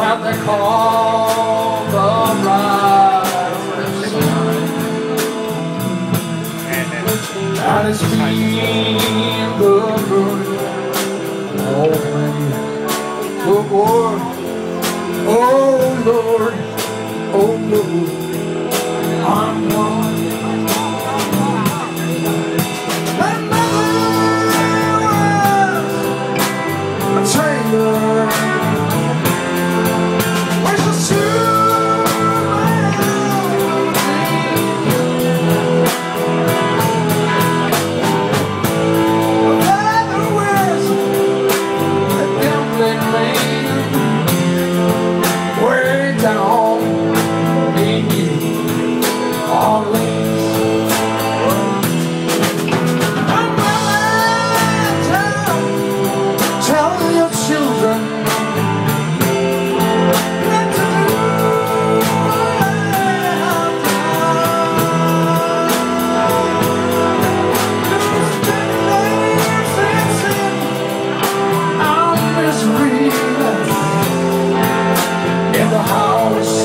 what they call the rising sun. That is me in the burning, oh man, oh Lord, oh Lord, oh Lord. the house.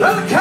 Okay.